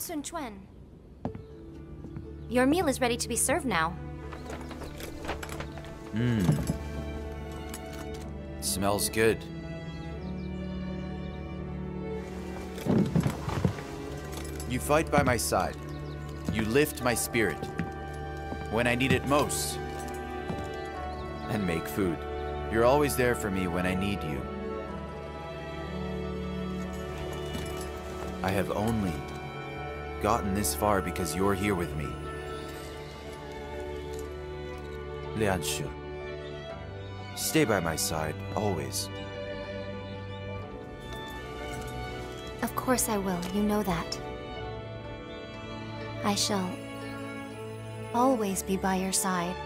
Sun Quan. Your meal is ready to be served now. Mmm. Smells good. You fight by my side. You lift my spirit. When I need it most. And make food. You're always there for me when I need you. I have only gotten this far because you're here with me. Lianshi. Stay by my side, always. Of course I will, you know that. I shall always be by your side.